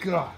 God.